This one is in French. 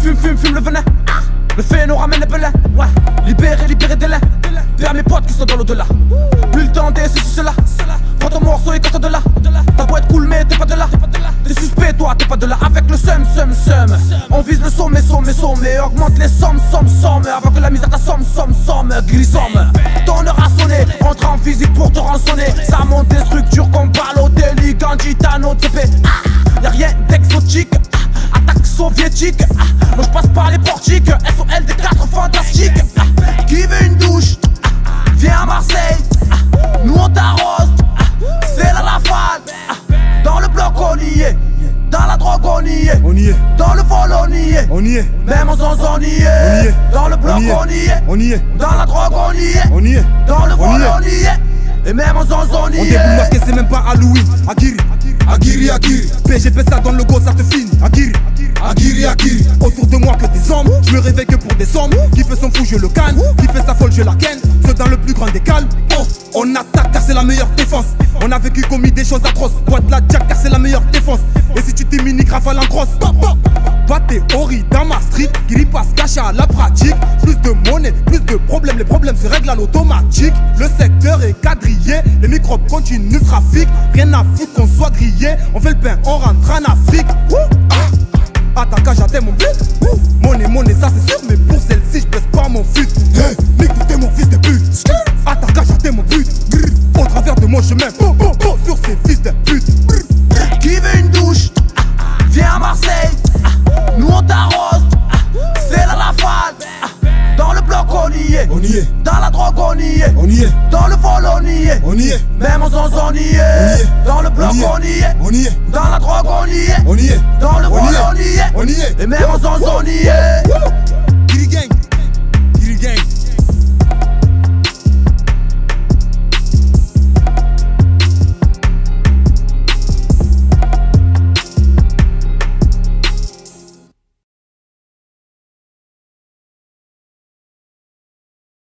fume, fume, fume le venin. Le fait nous ramène les belins. Ouais, libéré, libéré des lins. Vers mes potes qui sont dans l'au-delà. Plus le temps des ceci, cela. Prends ton morceau et casse de là. T'as beau être cool, mais t'es pas de là. T'es suspect, toi, t'es pas de là. Avec le seum, seum, seum. On vise le sommet, sommet, sommet. Augmente les sommes, sommes, sommes. Avant que la misère ta somme, somme, somme. Grisome. Ton heure a sonné. Entre en physique pour te rançonner. Ça monte des structures Ah, moi je passe par les portiques. SOL des quatre fantastiques. Ah, qui veut une douche Ah, Viens à Marseille. Ah, nous on t'arrose. Ah, C'est la. Ah, Dans le bloc on y est. Dans la drogue on y est. On y est, Dans le vol on y est. on y est, Même en zone on y On est. Dans le bloc On y est. on y est. on Dans la drogue on y est. on y est. Dans le On vol on y est. Et même en zone on On y est. masqué, c'est même pas Halloween. Agiri, Agiri, Agiri. PGP ça dans le go, ça te. Agiri, Qui fait sa folle, je la ken. Ceux dans le plus grand des calmes. Oh, on attaque car c'est la meilleure défense. On a vécu commis des choses atroces. Boîte la jack car c'est la meilleure défense. Et si tu t'es mini rafale en crosse. Pas théorie dans ma street, qui passe cache à la pratique. Plus de monnaie, plus de problèmes, les problèmes se règlent à l'automatique. Le secteur est quadrillé, les microbes continuent trafic. Rien à foutre qu'on soit grillé, on fait le pain, on rentre en Afrique. Chemin, bon, bon, bon, sur ces fils de pute. Qui veut une douche Ah, Viens à Marseille. Ah, Nous on t'arrose. Ah, C'est la. Ah, Dans le bloc on y est. On y est, Dans la drogue on y est. on y est, Dans le vol on y est. on y est, Même en zone on y est. Dans le bloc On y est. on y est. Dans la drogue on y est. on y est, Dans le vol on y est. on y est. Et même en zone on y est.